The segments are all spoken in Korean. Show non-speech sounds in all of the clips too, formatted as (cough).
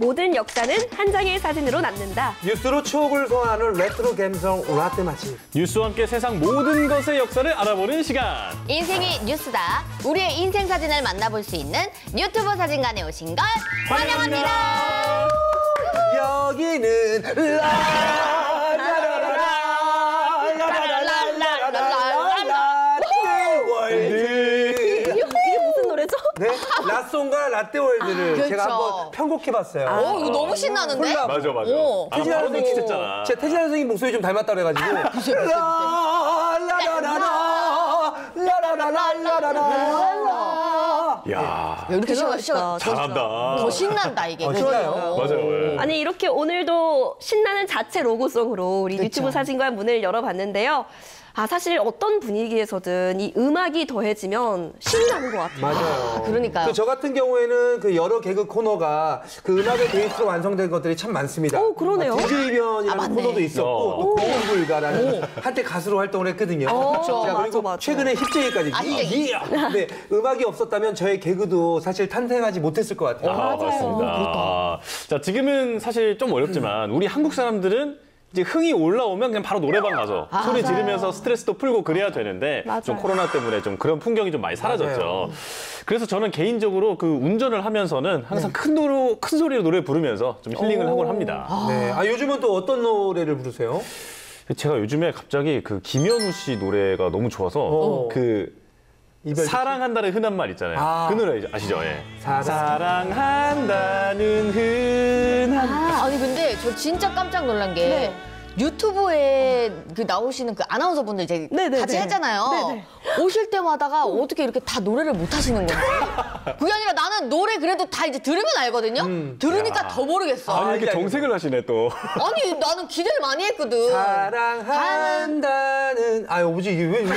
모든 역사는 한 장의 사진으로 남는다. 뉴스로 추억을 소환하는 레트로 감성 라떼 맛집. 뉴스와 함께 세상 모든 것의 역사를 알아보는 시간. 인생이 뉴스다. 우리의 인생 사진을 만나볼 수 있는 뉴튜브 사진관에 오신 걸 환영합니다. 환영합니다. 여기는 라 랍송과 라떼월드를 아, 제가 그렇죠. 한번 편곡해봤어요. 아, 어, 오, 이거 너무 신나는데? 콜라보. 맞아, 맞아. 오. 태진 아, 선생님, 진짜 제 태진 선생님 목소리 좀 닮았다 그래가지고. 라라라라라라라라라라라 야. 야, 이렇게 신나다. 잘한다. 더 신난다 이게. 어, 신나요. 어. 맞아요. 예. 아니 이렇게 오늘도 신나는 자체 로고송으로 우리 그쵸. 유튜브 사진관 문을 열어봤는데요. 아 사실 어떤 분위기에서든 이 음악이 더해지면 신이 나는 것 같아요. 맞아요. 그러니까요. 그 저 같은 경우에는 그 여러 개그 코너가 그 음악의 베이스로 완성된 것들이 참 많습니다. 오, 그러네요. 디즈이변이라는 아, 맞네. 코너도 있었고 어. 또 고음불가라는 한때 가수로 활동을 했거든요. 그쵸. 자, 그리고 맞아, 맞아. 최근에 힙제이까지 아, 힙제이. 이, 이. 근데 음악이 없었다면 저의 개그도 사실 탄생하지 못했을 것 같아요. 아, 맞습니다. 아, 자, 지금은 사실 좀 어렵지만 우리 한국 사람들은 이제 흥이 올라오면 그냥 바로 노래방 가서 소리 지르면서 스트레스도 풀고 그래야 되는데 맞아요. 좀 코로나 때문에 좀 그런 풍경이 좀 많이 사라졌죠. 맞아요. 그래서 저는 개인적으로 그 운전을 하면서는 항상 큰, 노로, 큰 소리로 노래 부르면서 좀 힐링을 하곤 합니다. 네. 아, 요즘은 또 어떤 노래를 부르세요? 제가 요즘에 갑자기 그 김현우 씨 노래가 너무 좋아서 어. 그 사랑한다는 흔한 말 있잖아요. 아. 그 노래 아시죠? 예. 사랑. 사랑한다는 흔한 아, 아니 근데 저 진짜 깜짝 놀란 게 네. 유튜브에 그 나오시는 그 아나운서 분들 이제 네, 네, 같이 네. 했잖아요. 네, 네. 오실 때마다가 어떻게 이렇게 다 노래를 못 하시는 건지. (laughs) 그게 아니라 나는 노래 그래도 다 이제 들으면 알거든요. 들으니까 야. 더 모르겠어. 아니 아니, 이렇게 정색을 하시네 또. (laughs) 나는 기대를 많이 했거든. 사랑한다는 아 뭐지 이게 왜, 왜,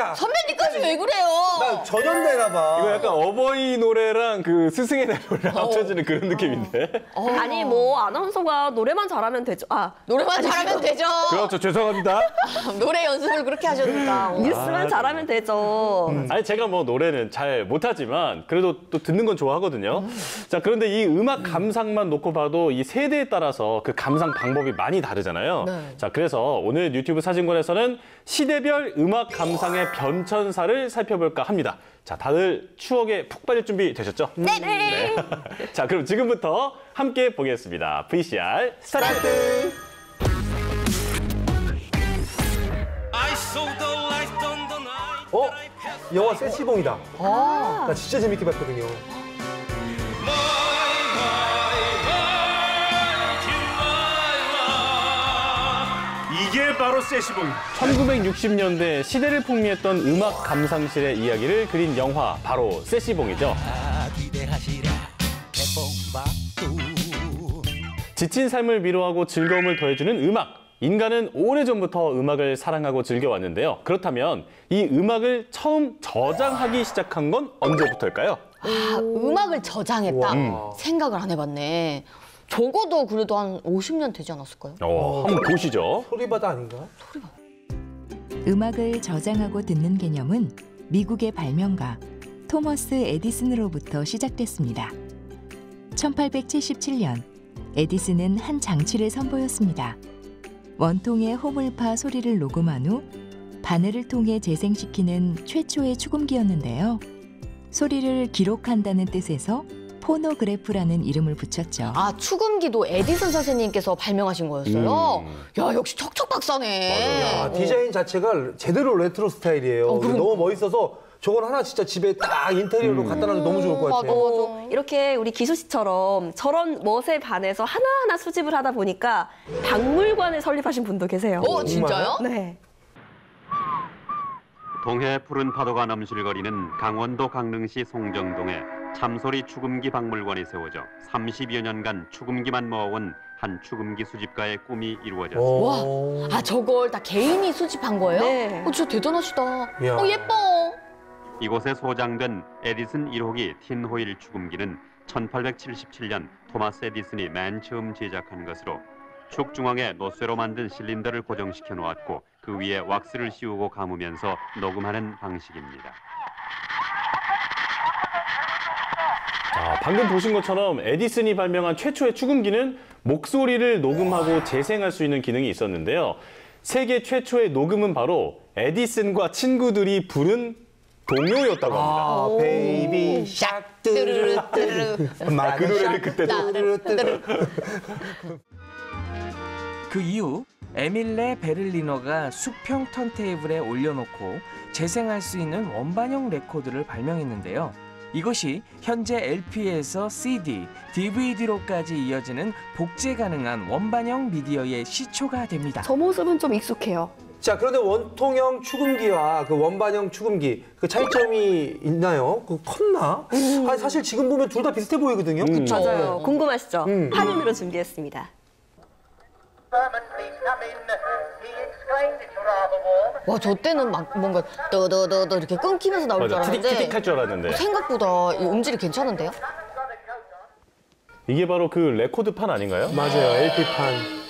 아- 선배님까지 왜 그래요? 나 전염되나 봐. 이거 약간 어버이 노래랑 그 스승의 날 노래랑 합쳐지는 그런 느낌인데. 아니 뭐 아나운서가 노래만 잘하면 되죠. 아 노래만 잘하면 되죠. 그렇죠. 죄송합니다. (laughs) 노래 연습을 그렇게 하셨으니까. 어. 뉴스만 잘하면 되죠. 아니 제가 뭐 노래는 잘 못하지만 그래도 또 듣는 건 좋아하거든요. 자 그런데 이 음악 감상만 놓고 봐도 이 세대에 따라서 그 감상 방법이 많이 다르잖아요. 네. 자 그래서 오늘 뉴튜브 사진관에서는 시대별 음악 감상의 변천사를 살펴볼까 합니다. 자 다들 추억에 푹 빠질 준비 되셨죠? 네. 네. 자 그럼 지금부터 함께 보겠습니다. VCR start. The 어? 영화 세시봉이다. 아. 나 진짜 재밌게 봤거든요. 이게 바로 세시봉. 1960년대 시대를 풍미했던 음악 감상실의 이야기를 그린 영화 바로 세시봉이죠. 지친 삶을 위로하고 즐거움을 더해주는 음악. 인간은 오래전부터 음악을 사랑하고 즐겨왔는데요. 그렇다면 이 음악을 처음 저장하기 시작한 건 언제부터일까요? 아, 음악을 저장했다. 와. 생각을 안 해봤네. 적어도 그래도 한 50년 되지 않았을까요? 어, 한번 보시죠. 소리바다 아닌가? 음악을 저장하고 듣는 개념은 미국의 발명가 토머스 에디슨으로부터 시작됐습니다. 1877년 에디슨은 한 장치를 선보였습니다. 원통의 호물파 소리를 녹음한 후 바늘을 통해 재생시키는 최초의 축음기였는데요. 소리를 기록한다는 뜻에서 phonograph라는 이름을 붙였죠. 아, 축음기도 에디슨 선생님께서 발명하신 거였어요. 음. 야, 역시 척척 박사네. 아, 어. 디자인 자체가 제대로 레트로 스타일이에요. 어. 너무 멋있어서 저걸 하나 진짜 집에 딱 인테리어로 갖다 놔도 너무 좋을 것 맞아, 같아요. 어, 이렇게 우리 기수 씨처럼 저런 멋에 반해서 하나하나 수집을 하다 보니까 박물관을 설립하신 분도 계세요. 어, 진짜요? 네. 동해 푸른 파도가 넘실거리는 강원도 강릉시 송정동에 참소리 축음기 박물관이 세워져 30여 년간 축음기만 모아온 한 축음기 수집가의 꿈이 이루어졌습니다. 오. 아, 저걸 다 개인이 수집한 거예요? 네. 어, 진짜 대단하시다. 이야. 어, 예뻐. 이곳에 소장된 에디슨 1호기 틴호일 축음기는 1877년 토마스 에디슨이 맨 처음 제작한 것으로 축 중앙에 노쇠로 만든 실린더를 고정시켜 놓았고 그 위에 왁스를 씌우고 감으면서 녹음하는 방식입니다. 아, 방금 보신 것처럼 에디슨이 발명한 최초의 축음기는 목소리를 녹음하고 재생할 수 있는 기능이 있었는데요. 세계 최초의 녹음은 바로 에디슨과 친구들이 부른 동요였다고 합니다. 아, Baby Shark 뚜루루 뚜루루. 아, 그 노래를 그때 뚜루루 뚜루루. 그 이후 에밀 베를리너가 수평 턴테이블에 올려놓고 재생할 수 있는 원반형 레코드를 발명했는데요. 이것이 현재 LP에서 CD, DVD로까지 이어지는 복제 가능한 원반형 미디어의 시초가 됩니다. 저 모습은 좀 익숙해요. 자, 그런데 원통형 축음기와 그 원반형 축음기 그 차이점이 있나요? 그 컸나? 아니, 사실 지금 보면 둘 다 비슷해 보이거든요. 맞아요. 궁금하시죠? 음. 화면으로 준비했습니다. 와, 저 때는 막 뭔가 떠더더더 이렇게 끊기면서 나올 줄 맞아. 알았는데 티릭티릭 할줄 알았는데. 생각보다 이 음질이 괜찮은데요? 이게 바로 그 레코드판 아닌가요? 맞아요. LP판.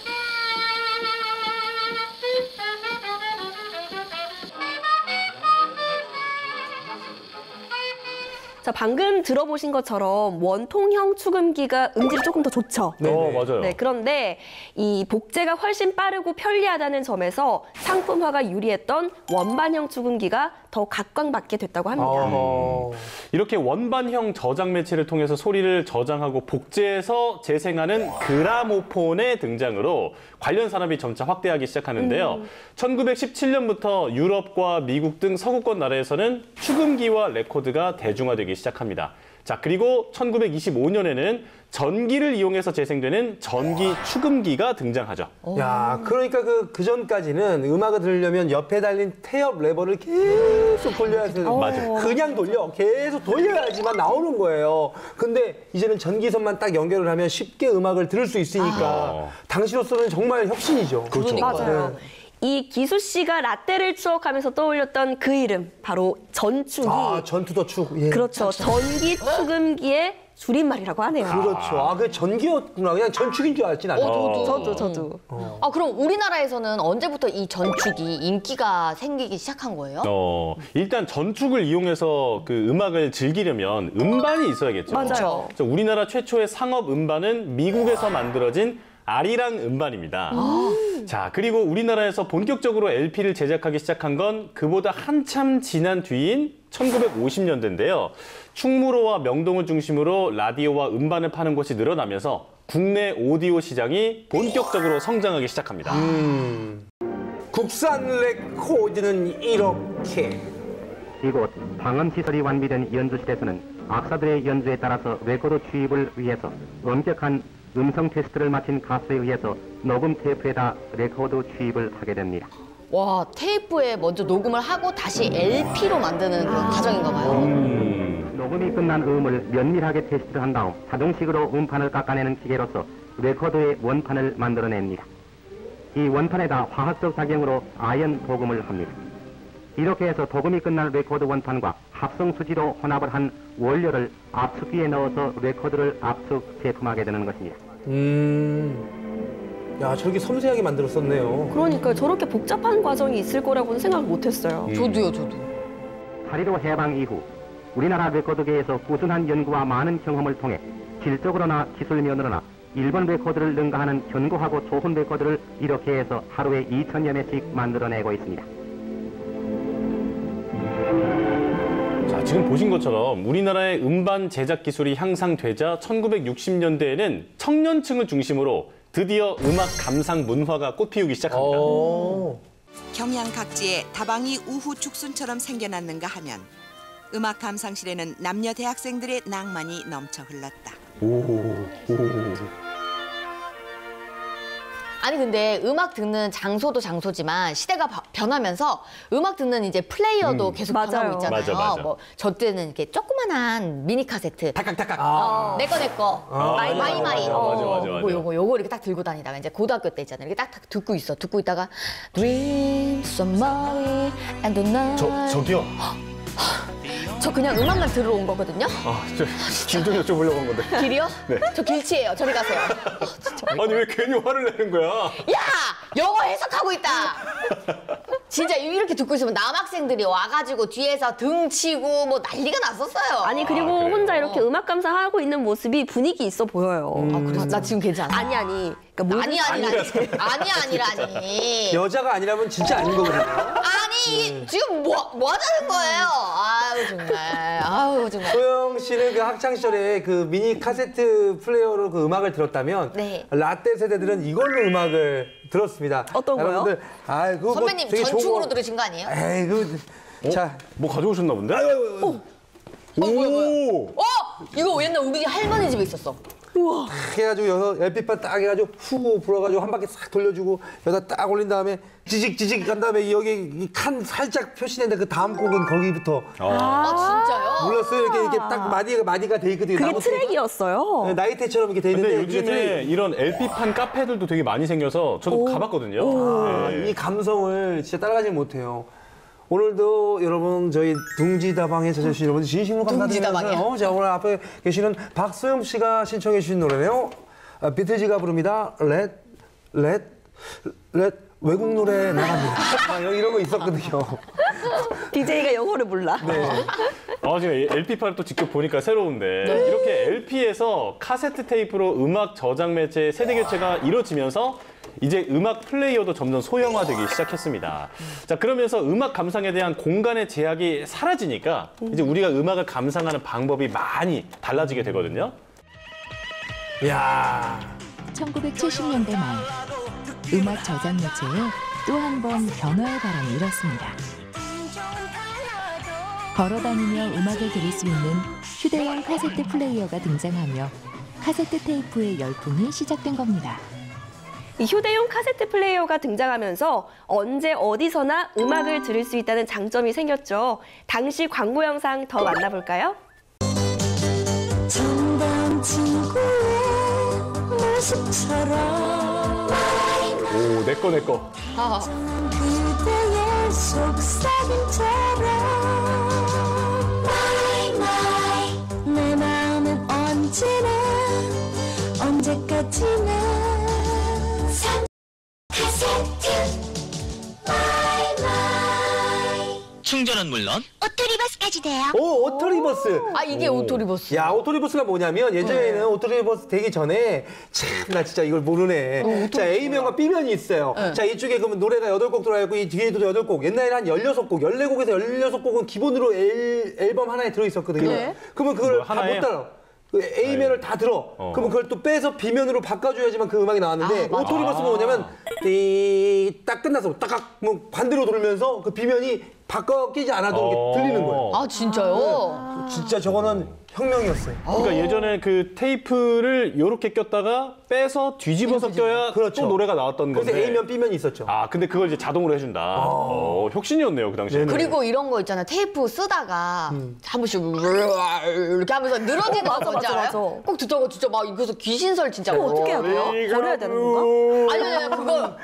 자, 방금 들어보신 것처럼 원통형 축음기가 음질이 조금 더 좋죠. 어, 맞아요. 네, 그런데 이 복제가 훨씬 빠르고 편리하다는 점에서 상품화가 유리했던 원반형 축음기가 더 각광받게 됐다고 합니다. 어허. 이렇게 원반형 저장 매체를 통해서 소리를 저장하고 복제해서 재생하는 gramophone의 등장으로 관련 산업이 점차 확대하기 시작하는데요. 1917년부터 유럽과 미국 등 서구권 나라에서는 축음기와 레코드가 대중화되기 시작합니다. 자, 그리고 1925년에는 전기를 이용해서 재생되는 전기 축음기가 등장하죠. 야, 그러니까 그, 그 전까지는 음악을 들으려면 옆에 달린 태엽 레버를 계속 돌려야 되는 맞아요. 그냥 돌려. 계속 돌려야지만 나오는 거예요. 근데 이제는 전기선만 딱 연결을 하면 쉽게 음악을 들을 수 있으니까 아. 당시로서는 정말 혁신이죠. 그렇죠. 맞아요. 이 기수 씨가 라떼를 추억하면서 떠올렸던 그 이름 바로 전축이 아, 전투 더 축. 예. 그렇죠. 전기 축음기의 줄임말이라고 하네요. 그렇죠. 아, 그게 전기였구나. 그냥 전축인 줄 알았지, 나는. 어, 저도 저도. 아, 그럼 우리나라에서는 언제부터 이 전축이 인기가 생기기 시작한 거예요? 어, 일단 전축을 이용해서 그 음악을 즐기려면 음반이 있어야겠죠. 맞아요. 그래서 우리나라 최초의 상업 음반은 미국에서 만들어진 아리랑 음반입니다. 자, 그리고 우리나라에서 본격적으로 LP를 제작하기 시작한 건 그보다 한참 지난 뒤인 1950년대인데요. 충무로와 명동을 중심으로 라디오와 음반을 파는 곳이 늘어나면서 국내 오디오 시장이 본격적으로 성장하기 시작합니다. 국산 레코드는 이렇게. 이곳 방음 시설이 완비된 연주실에서는 악사들의 연주에 따라서 레코드 취입을 위해서 엄격한 음성 테스트를 마친 가수에 의해서 녹음 테이프에다 레코드 취입을 하게 됩니다. 와, 테이프에 먼저 녹음을 하고 다시 LP로 만드는 그런 과정인가 봐요. 음, 녹음이 끝난 음을 면밀하게 테스트를 한 다음 자동식으로 음판을 깎아내는 기계로서 레코드의 원판을 만들어냅니다. 이 원판에다 화학적 작용으로 아연 도금을 합니다. 이렇게 해서 도금이 끝난 레코드 원판과 합성 수지로 혼합을 한 원료를 압축기에 넣어서 레코드를 압축 제품하게 되는 것입니다. 음. 야, 저렇게 섬세하게 만들었었네요. 그러니까 저렇게 복잡한 과정이 있을 거라고는 생각 못했어요. 저도요, 저도. 8.15 해방 이후 우리나라 레코드계에서 꾸준한 연구와 많은 경험을 통해 질적으로나 기술 면으로나 일본 레코드를 능가하는 견고하고 좋은 레코드를 이렇게 해서 하루에 2천여 매씩 만들어내고 있습니다. 지금 보신 것처럼 우리나라의 음반 제작 기술이 향상되자 1960년대에는 청년층을 중심으로 드디어 음악 감상 문화가 꽃피우기 시작합니다. 어. 경향 각지에 다방이 우후 죽순처럼 생겨났는가 하면 음악 감상실에는 남녀 대학생들의 낭만이 넘쳐 흘렀다. 아니 근데 음악 듣는 장소도 장소지만 시대가 바- 변하면서 음악 듣는 이제 플레이어도 계속 맞아요. 변하고 있잖아요. 맞아, 맞아. 뭐저 때는 이렇게 조그만한 미니 카세트. 타깍타깍. 아. 내거 내거 마이 마이 마이 맞아, 맞아, 맞아, 맞아. 요거 요거 요거 이렇게 딱 들고 다니다가 이제 고등학교 때 있잖아요 이렇게 딱, 딱 듣고 있어 듣고 있다가 Dreams of Molly and the night 저, 저기요. (gasps) 저 그냥 음악만 들으러 온 거거든요 아, 저, 길좀 여쭤보려고 한 건데. (laughs) 길이요? 저 길치예요 저리 가세요 (laughs) 아니, 왜 괜히 화를 내는 거야? 야 영어 해석하고 있다 진짜 이렇게 듣고 있으면 남학생들이 와가지고 뒤에서 등 치고 뭐 난리가 났었어요. 아니 그리고 아? 혼자 이렇게 음악 감상하고 있는 모습이 분위기 있어 보여요. 아, 그래? 나 지금 괜찮아. 아니 아니. 그러니까 아니 아니라니. 아니 아니라니. 여자가 아니라면 진짜 아닌 거거든요. 아 니 지금 뭐, 뭐 하자는 거예요? 아유 정말. 아유 정말. 소영 씨는 그 학창 시절에 그 미니 카세트 플레이어로 그 음악을 들었다면 네. 라떼 세대들은 이걸로 음악을 들었습니다. 어떤 거요? 여러분들, 아, 그거 선배님 뭐 되게 좋은 전축으로 거- 들으신 거 아니에요? 에이, 그 자, 뭐 가져오셨나 본데? 아유, 아유, 아유. 어 뭐야 뭐야? 오! 어 이거 옛날 우리 할머니 집에 있었어. 딱 해가지고 여기서 LP판 딱 해가지고 후 불어가지고 한 바퀴 싹 돌려주고 여기다 딱 올린 다음에 지직 지직 한 다음에 여기 이칸 살짝 표시된데 그 다음 곡은 거기부터 아, 진짜요? 눌렀어요 이렇게 이렇게 딱 마디가 마디가 돼 있거든요. 그게 트랙이었어요. 네, 나이테처럼 이렇게 돼 근데 있는데 요즘에 트랙. 이런 LP판 카페들도 되게 많이 생겨서 저도 가봤거든요. 아, 네. 이 감성을 진짜 따라가지 못해요. 오늘도 여러분 저희 둥지다방에 찾아주신 여러분 진심으로 감사드리면서요. 둥지다방이요? 자 오늘 앞에 계시는 박소영 씨가 신청해 주신 노래네요. 아, 비틀즈가 부릅니다. Let, Let, Let 외국 노래 나갑니다. (laughs) 아, 여기 이런 거 있었거든요. DJ가 영어를 몰라. 아, 지금 LP판을 또 직접 보니까 새로운데 이렇게 LP에서 카세트 테이프로 음악 저장 매체 세대 교체가 이루어지면서 이제 음악 플레이어도 점점 소형화되기 시작했습니다. 자, 그러면서 음악 감상에 대한 공간의 제약이 사라지니까 이제 우리가 음악을 감상하는 방법이 많이 달라지게 되거든요. 야 1970년대 말 음악 저장 매체에 또 한 번 변화의 바람이 일었습니다. 걸어다니며 음악을 들을 수 있는 휴대용 카세트 플레이어가 등장하며 카세트 테이프의 열풍이 시작된 겁니다. 이 휴대용 카세트 플레이어가 등장하면서 언제 어디서나 음악을 들을 수 있다는 장점이 생겼죠. 당시 광고 영상 더 만나볼까요? 친구의 모습처럼 오, 내꺼 내꺼. 아, 언제까지나 충전은 물론 auto reverse까지 돼요 오 auto reverse. 아 이게 auto reverse. 야 auto reverse가 뭐냐면 예전에는 auto reverse 되기 전에 참 나 진짜 이걸 모르네. 자 A면과 B면이 있어요. 자 이쪽에 그러면 노래가 여덟 곡 들어가 있고 이 뒤에도 여덟 곡. 옛날에는 한 열여섯 곡, 열네 곡에서 열여섯 곡은 기본으로 앨, 앨범 하나에 들어 있었거든요. 그러면 그걸 뭐, 다 하나에? 못 따라. 그 A면을 다 들어. 어. 그러면 그걸 또 빼서 B면으로 바꿔줘야지만 그 음악이 나왔는데 아. auto reverse가 뭐냐면 띠 딱 끝나서 딱딱 뭐 반대로 돌면서 그 B면이 바꿔 끼지 않아도 어. 이렇게 들리는 거예요. 아 진짜요? 진짜 저거는 혁명이었어요. 그러니까 예전에 그 테이프를 이렇게 꼈다가 빼서 뒤집어서 껴야 그렇죠. 또 노래가 나왔던 그래서 건데. A면 B면이 있었죠. 아, 근데 그걸 이제 자동으로 해준다. 어, 혁신이었네요, 그 당시에. 네네. 그리고 이런 거 있잖아요. 테이프 쓰다가 한 번씩 이렇게 하면서 늘어지는 거 뭔지 맞아, 알아요? 꼭 듣다가 진짜 막 이거서 귀신설 진짜. 그거 어떻게 해야 돼요? 버려야 되는 건가? 아니 아니 아니, 그거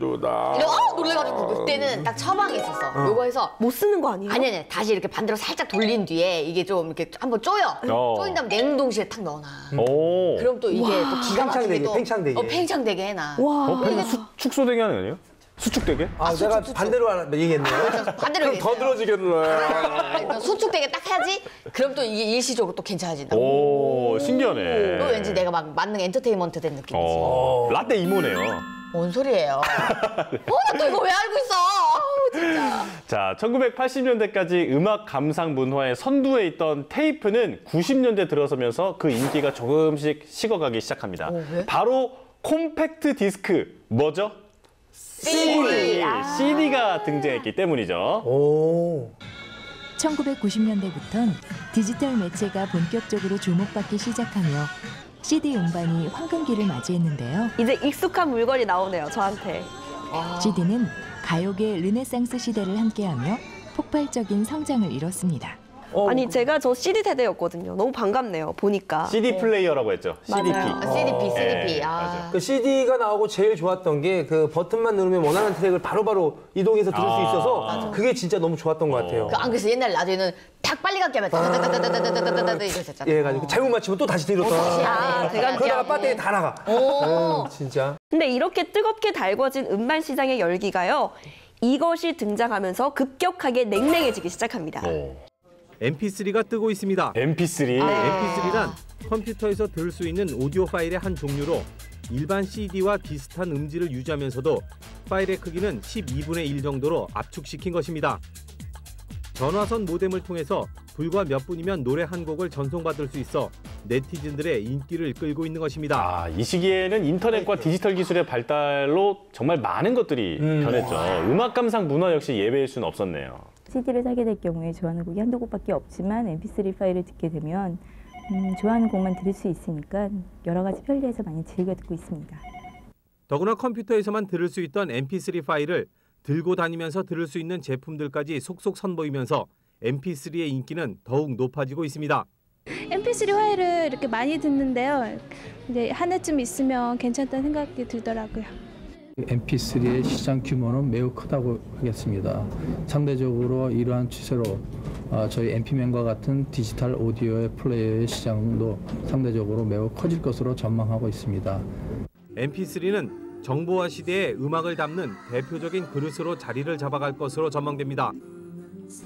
도다. 이거 어 놀래가지고 그 때는 딱 처방이 있었어. 요거 해서 못 쓰는 거 아니에요? 아니 아니 다시 이렇게 반대로 살짝 돌린 뒤에 이게 좀 이렇게 한번 쪼여. 어. 쪼인 다음 냉동실에 탁 넣어놔. 오. 그럼 또 이게 또 기가 막히게 팽창되게, 또 팽창되게. 어, 팽창되게 해놔. 와. 어, pen 수, 축소되게 하는 거 아니에요? 수축되게? 아, 내가 반대로 알아- 얘기했네요. 반대로 그럼 더 늘어지겠네. 그러니까 수축되게 딱 해야지. 그럼 또 이게 일시적으로 또 괜찮아진다. 오, 신기하네. 또 왠지 내가 막 만능 엔터테인먼트 된 느낌이지. 어, 라떼 이모네요. 뭔 소리예요? (laughs) 어, 나또 이거 왜 알고 있어? 아우, 진짜. 자, 1980년대까지 음악 감상 문화의 선두에 있던 테이프는 90년대 들어서면서 그 인기가 조금씩 식어가기 시작합니다. 왜? 바로 콤팩트 디스크. 뭐죠? CD. CD가 등장했기 때문이죠. 오. 1990년대부턴 디지털 매체가 본격적으로 주목받기 시작하며 CD 음반이 황금기를 맞이했는데요. 이제 익숙한 물건이 나오네요, 저한테. CD는 가요계 르네상스 시대를 함께하며 폭발적인 성장을 이뤘습니다. 어, 아니, 제가 저 CD 세대였거든요. 너무 반갑네요, 보니까. CD 플레이어라고 했죠. 맞아요. CDP. 아, CDP, CDP. 네, 아. 맞아요. 그 CD가 나오고 제일 좋았던 게 그 버튼만 누르면 원하는 트랙을 바로바로 이동해서 들을 수 아. 있어서 그게 진짜 너무 좋았던 것 같아요. 그, 안 그래서 옛날 딱 빨리 갈게 하면 따다다다다다다다다다 이랬었잖아. 예, 해가지고 잘못 맞추면 또 다시 뒤로 떠. 다시 아. 그러다가 배터리 다 나가. 오. 음, 진짜. 근데 이렇게 뜨겁게 달궈진 음반 시장의 열기가요. 이것이 등장하면서 급격하게 냉랭해지기 시작합니다. MP3가 뜨고 있습니다. MP3. MP3란 컴퓨터에서 들을 수 있는 오디오 파일의 한 종류로 일반 CD와 비슷한 음질을 유지하면서도 파일의 크기는 12분의 1 정도로 압축시킨 것입니다. 전화선 모뎀을 통해서 불과 몇 분이면 노래 한 곡을 전송받을 수 있어 네티즌들의 인기를 끌고 있는 것입니다. 아, 이 시기에는 인터넷과 디지털 기술의 발달로 정말 많은 것들이 변했죠. 음악 감상 문화 역시 예외일 수는 없었네요. CD를 사게 될 경우에 좋아하는 곡이 한두 곡밖에 없지만 MP3 파일을 듣게 되면 음, 좋아하는 곡만 들을 수 있으니까 여러 가지 편리해서 많이 즐겨 듣고 있습니다. 더구나 컴퓨터에서만 들을 수 있던 MP3 파일을 들고 다니면서 들을 수 있는 제품들까지 속속 선보이면서 MP3의 인기는 더욱 높아지고 있습니다. MP3 파일을 이렇게 많이 듣는데요. 이제 한 해쯤 있으면 괜찮다는 생각이 들더라고요. MP3의 시장 규모는 매우 크다고 하겠습니다. 상대적으로 이러한 추세로 어, 저희 MP맨과 같은 디지털 오디오의 플레이어의 시장도 상대적으로 매우 커질 것으로 전망하고 있습니다. MP3는 정보화 시대에 음악을 담는 대표적인 그릇으로 자리를 잡아갈 것으로 전망됩니다.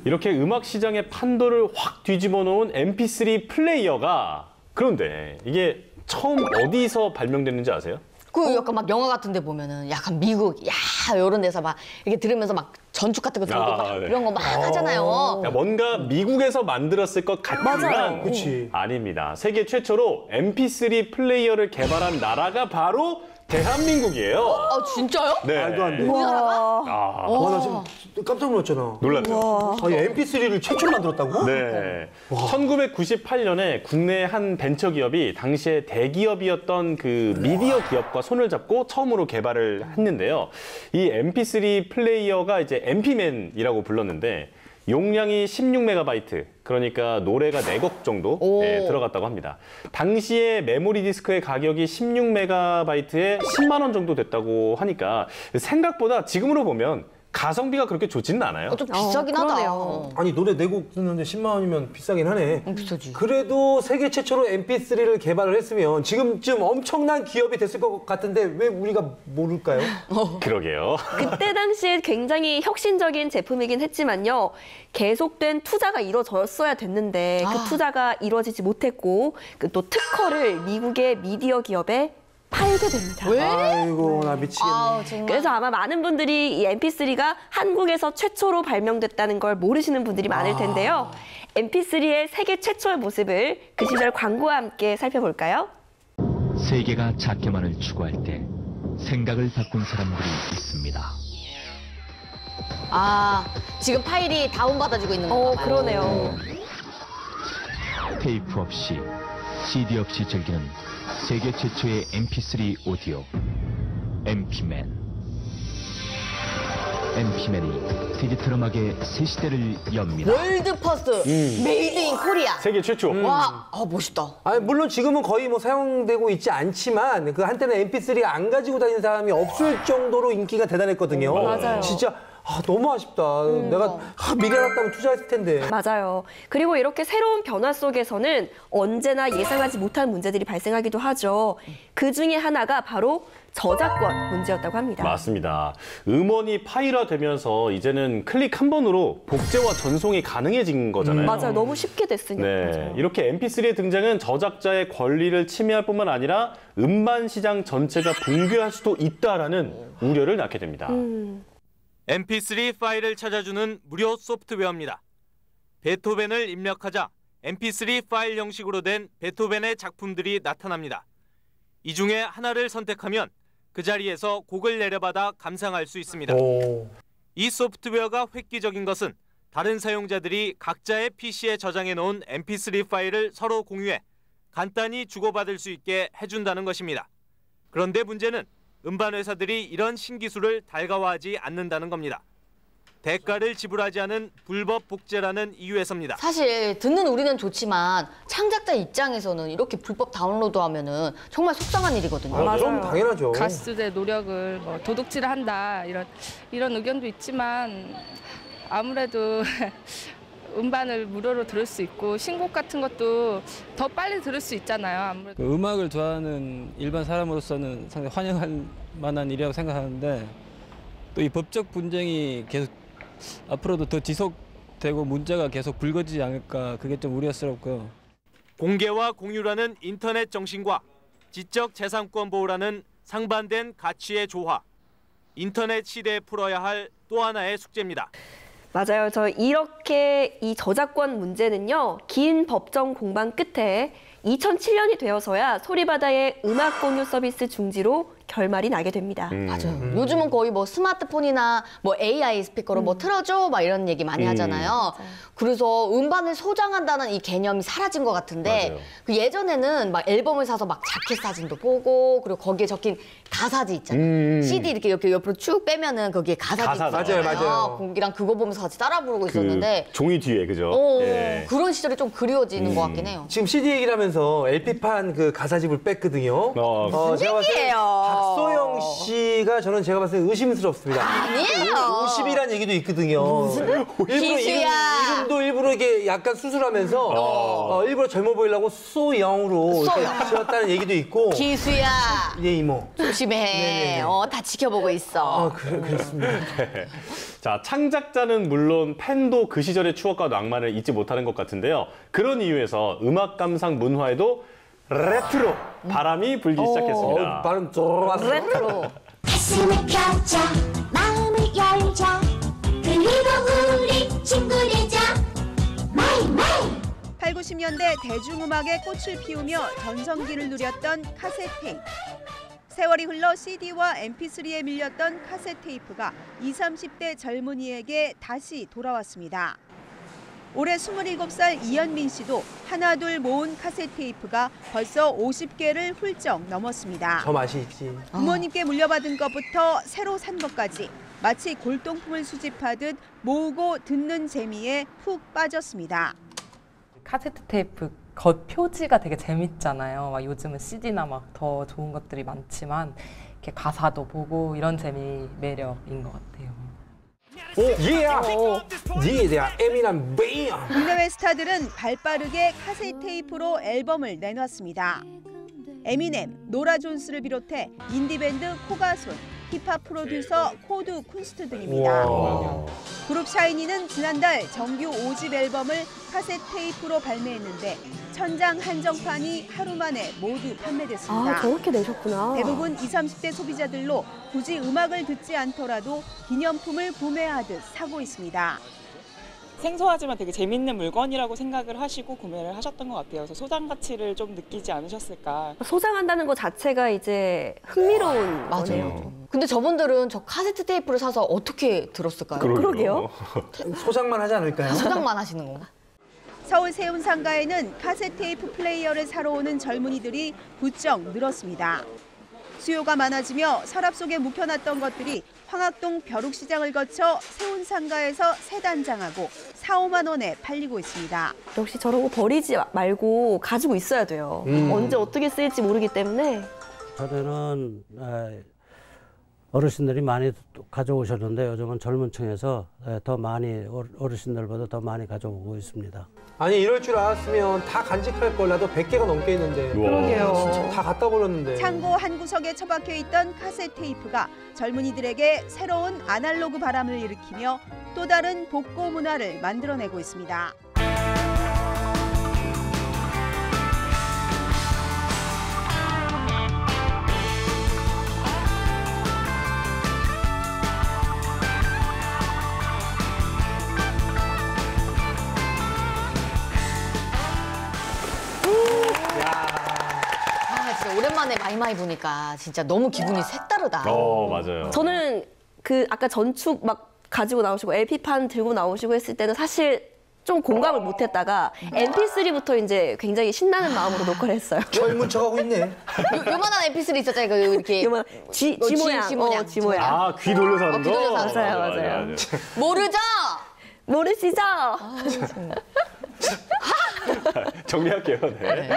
이렇게 음악 시장의 판도를 확 뒤집어 놓은 MP3 플레이어가 그런데 이게 처음 어디서 발명됐는지 아세요? 그 약간 막 영화 같은 데 보면은 약간 미국 야 이런 데서 막 이렇게 들으면서 막 전축 같은 거 들고 아, 막 네. 이런 거 막 하잖아요. 그러니까 뭔가 미국에서 만들었을 것 같지만 맞아요. 그치. 아닙니다. 세계 최초로 MP3 플레이어를 개발한 나라가 바로 대한민국이에요. 아 진짜요? 네. 말도 안 돼. 우와. 아, 와, 나 지금 깜짝 놀랐잖아. 놀랐죠. 아니, MP3를 최초로 만들었다고? 네. 1998년에 국내 한 벤처 기업이 당시에 대기업이었던 그 미디어 기업과 손을 잡고 처음으로 개발을 했는데요. 이 MP3 플레이어가 이제 MP맨이라고 불렀는데 용량이 16메가바이트, 그러니까 노래가 4곡 정도 오. 예, 들어갔다고 합니다. 당시에 메모리 디스크의 가격이 16메가바이트에 10만 원 정도 됐다고 하니까 생각보다 지금으로 보면 가성비가 그렇게 좋지는 않아요. 좀 비싸긴 하다. 아니, 노래 네 곡 듣는데 10만 원이면 비싸긴 하네. 비싸지. 그래도 세계 최초로 MP3를 개발을 했으면 지금쯤 엄청난 기업이 됐을 것 같은데 왜 우리가 모를까요? 그러게요. 그때 당시에 굉장히 혁신적인 제품이긴 했지만요. 계속된 투자가 이루어졌어야 됐는데 아. 그 투자가 이루어지지 못했고 그 또 특허를 미국의 미디어 기업에 팔게 됩니다. 왜? 아이고, 나 미치겠네. 아우 정말. 그래서 아마 많은 분들이 이 MP3가 한국에서 최초로 발명됐다는 걸 모르시는 분들이 많을 텐데요. MP3의 세계 최초의 모습을 그 시절 광고와 함께 살펴볼까요? 세계가 작게만을 추구할 때 생각을 바꾼 사람들이 있습니다. 아 지금 파일이 다운 받아지고 있는 어, 건가 봐요. 그러네요. 테이프 없이 CD 없이 즐기는 세계 최초의 MP3 오디오 MP맨. MP맨이 디지털 음악의 새 시대를 엽니다. World first made in Korea. 세계 최초. 와, 아 멋있다. 아니, 물론 지금은 거의 뭐 사용되고 있지 않지만 그 한때는 MP3가 안 가지고 다니는 사람이 없을 정도로 인기가 대단했거든요. 맞아요. 진짜 아, 너무 아쉽다. 내가 아, 미래 알았다면 투자했을 텐데. 맞아요. 그리고 이렇게 새로운 변화 속에서는 언제나 예상하지 못한 문제들이 발생하기도 하죠. 그 중에 하나가 바로 저작권 문제였다고 합니다. 맞습니다. 음원이 파일화되면서 이제는 클릭 한 번으로 복제와 전송이 가능해진 거잖아요. 맞아요. 너무 쉽게 됐으니까. 네, 이렇게 MP3의 등장은 저작자의 권리를 침해할 뿐만 아니라 음반 시장 전체가 붕괴할 수도 있다라는 우려를 낳게 됩니다. 음. MP3 파일을 찾아주는 무료 소프트웨어입니다. 베토벤을 입력하자 MP3 파일 형식으로 된 베토벤의 작품들이 나타납니다. 이 중에 하나를 선택하면 그 자리에서 곡을 내려받아 감상할 수 있습니다. 이 소프트웨어가 획기적인 것은 다른 사용자들이 각자의 PC에 저장해 놓은 MP3 파일을 서로 공유해 간단히 주고받을 수 있게 해준다는 것입니다. 그런데 문제는 음반 회사들이 이런 신기술을 달가워하지 않는다는 겁니다. 대가를 지불하지 않은 불법 복제라는 이유에서입니다. 사실 듣는 우리는 좋지만 창작자 입장에서는 이렇게 불법 다운로드하면은 정말 속상한 일이거든요. 아, 그럼 당연하죠. 가수들의 노력을 뭐 도둑질을 한다 이런 이런 의견도 있지만 아무래도 (laughs) 음반을 무료로 들을 수 있고 신곡 같은 것도 더 빨리 들을 수 있잖아요. 아무래도. 그 음악을 좋아하는 일반 사람으로서는 상당히 환영할 만한 일이라고 생각하는데 또 이 법적 분쟁이 계속 앞으로도 더 지속되고 문제가 계속 불거지지 않을까 그게 좀 우려스럽고요. 공개와 공유라는 인터넷 정신과 지적 재산권 보호라는 상반된 가치의 조화. 인터넷 시대에 풀어야 할 또 하나의 숙제입니다. 맞아요. 저 이렇게 이 저작권 문제는요. 긴 법정 공방 끝에 2007년이 되어서야 소리바다의 음악 공유 서비스 중지로 결말이 나게 됩니다. 맞아요. 요즘은 거의 뭐 스마트폰이나 뭐 AI 스피커로 뭐 틀어줘 막 이런 얘기 많이 음. 하잖아요. 그래서 음반을 소장한다는 이 개념이 사라진 것 같은데. 그 예전에는 막 앨범을 사서 막 자켓 사진도 보고 그리고 거기에 적힌 가사지 있잖아요. 음. CD 이렇게 이렇게 옆으로 쭉 빼면은 거기에 가사지 가사 있잖아요. 맞아요, 맞아요. 거기랑 그거 보면서 같이 따라 부르고 있었는데 그 종이 뒤에 그죠? 어, 예. 그런 시절이 좀 그리워지는 음. 것 같긴 해요. 지금 CD 얘기를 하면서 LP판 그 가사집을 뺐거든요. 어, 무슨 봤을 때 얘기예요? 박소영 씨가 저는 제가 봤을 때 의심스럽습니다. 아니에요. 50이라는 얘기도 있거든요. 무슨 일부러 이름, 기수야. 이름 도 일부러 이게 약간 수술하면서 어, 일부러 젊어 보이려고 소영으로 이렇게 소영. 지었다는 얘기도 있고. 기수야. 예 이모. 조심해. 네네네. 어, 다 지켜보고 있어. 아, 그, 그렇습니다. (laughs) 자, 창작자는 물론 팬도 그 시절의 추억과 낭만을 잊지 못하는 것 같은데요. 그런 이유에서 음악 감상 문화에도 레트로 바람이 불기 시작했습니다. 어, 발음 좋았어. 레트로. 가슴을 펴자 마음을 열자 그리고 우리 친구 되자 마이 마이 8, 90년대 대중음악의 꽃을 피우며 전성기를 누렸던 카세트 테이프. 세월이 흘러 CD와 MP3에 밀렸던 카세트 테이프가 20, 30대 젊은이에게 다시 돌아왔습니다. 올해 27살 이현민 씨도 하나둘 모은 카세트 테이프가 벌써 50개를 훌쩍 넘었습니다. 저 맛이 있지. 부모님께 물려받은 것부터 새로 산 것까지 마치 골동품을 수집하듯 모으고 듣는 재미에 푹 빠졌습니다. 카세트 테이프 겉 표지가 되게 재밌잖아요. 막 요즘은 CD나 막 더 좋은 것들이 많지만 이렇게 가사도 보고 이런 재미 매력인 것 같아요. 오, 예! 예, 내가 에미난 베임! 국내외 스타들은 발빠르게 카세트 테이프로 앨범을 내놨습니다. 에미넴, 노라 존스를 비롯해 인디밴드 코가손, 힙합 프로듀서 코드 쿤스트 등입니다. 그룹 샤이니는 지난달 정규 5집 앨범을 카세트 테이프로 발매했는데 천 장 한정판이 하루 만에 모두 판매됐습니다. 아, 저렇게 내셨구나. 대부분 20, 30대 소비자들로 굳이 음악을 듣지 않더라도 기념품을 구매하듯 사고 있습니다. 생소하지만 되게 재밌는 물건이라고 생각을 하시고 구매를 하셨던 것 같아요. 그래서 소장 가치를 좀 느끼지 않으셨을까. 소장한다는 것 자체가 이제 흥미로운 거네요. 근데 저분들은 저 카세트 테이프를 사서 어떻게 들었을까요? 그러게요. (laughs) 소장만 하지 않을까요? 소장만 하시는 건가? 서울 세운상가에는 카세트 테이프 플레이어를 사러 오는 젊은이들이 부쩍 늘었습니다. 수요가 많아지며 서랍 속에 묵혀놨던 것들이 황학동 벼룩시장을 거쳐 세운상가에서 새 단장하고 4, 5만 원에 팔리고 있습니다. 역시 저런 거 버리지 말고 가지고 있어야 돼요. 음. 언제 어떻게 쓰일지 모르기 때문에. 에, 어르신들이 많이 가져오셨는데 요즘은 젊은 층에서 에, 더 많이 어르- 어르신들보다 더 많이 가져오고 있습니다. 아니 이럴 줄 알았으면 다 간직할 걸 나도 100개가 넘게 있는데 그러게요. 진짜 다 갖다 버렸는데 창고 한 구석에 처박혀 있던 카세트 테이프가 젊은이들에게 새로운 아날로그 바람을 일으키며 또 다른 복고 문화를 만들어내고 있습니다. 오랜만에 마이마이 보니까 진짜 너무 기분이 색다르다. 어, 맞아요. 저는 그 아까 전축 막 가지고 나오시고 LP판 들고 나오시고 했을 때는 사실 좀 공감을 못 했다가 MP3부터 이제 굉장히 신나는 마음으로 녹화를 했어요. (laughs) 젊은 척하고 있네. 요, 요만한 MP3 있었잖아요. 그 이렇게 요만 G, 어, G 모양, 모양. 어, G 모양. 아, 귀 돌려서 하는 어, 귀 거? 돌려서 하는 거. 맞아요, 맞아요. 모르죠? 모르시죠? 정 (laughs) (laughs) 리할게요. 네.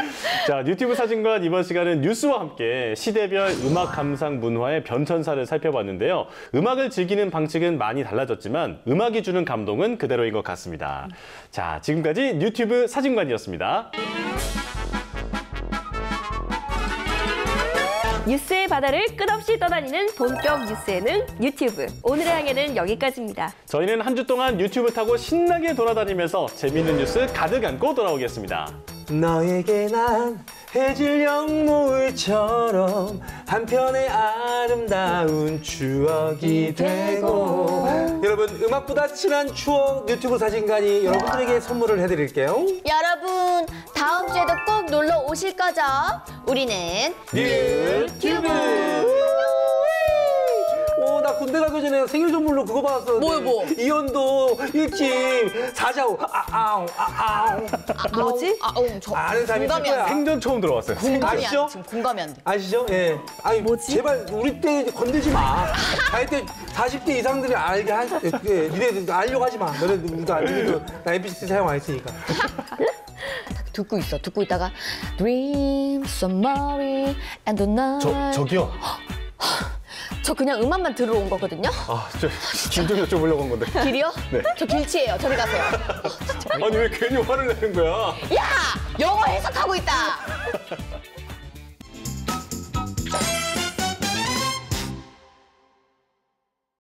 자, 유튜브 사진관 이번 시간은 뉴스와 함께 시대별 음악 감상 문화의 변천사를 살펴봤는데요. 음악을 즐기는 방식은 많이 달라졌지만 음악이 주는 감동은 그대로인 것 같습니다. 자, 지금까지 유튜브 사진관이었습니다. 뉴스의 바다를 끝없이 떠다니는 본격 뉴스 예능 유튜브. 오늘의 항해는 여기까지입니다. 저희는 한 주 동안 유튜브 타고 신나게 돌아다니면서 재미있는 뉴스 가득 안고 돌아오겠습니다. 너에게 난 해질 영모을처럼 한편의 아름다운 추억이 되고. 여러분 음악보다 친한 추억 유튜브 사진관이 여러분들에게 선물을 해드릴게요. 여러분 다음 주에도 꼭 놀러 오실 거죠? 우리는 유튜브 전에 생일 선물로 그거 받았었는데. 뭐요, 뭐? 이연도 일집 사자우 아아우 아아우. 뭐지? 아, 어, 저 아는 사람이 있을 공감이 안 거야. 돼. 생전 처음 들어봤어요. 공감이 아시죠? 안 지금 공감이 안 돼. 아시죠? 예. 아니, 뭐지? 제발 우리 때 건들지 마. 나이 때 40대 이상들이 알게 하, 예, 니네 알려고 하지 마. 너네 누구도 알고 나 MPC 사용 안 했으니까. 듣고 있어. 듣고 있다가 Dreams Summary and the night. 저, 저기요. (gasps) (laughs) 저 그냥 음악만 들으러 온 거거든요. 아, 저, 길좀 여쭤보려고 한 건데. 길이요? 네. 저 길치예요. 저리 가세요. 아니, 왜 괜히 화를 내는 거야? 야! 영어 해석하고 있다.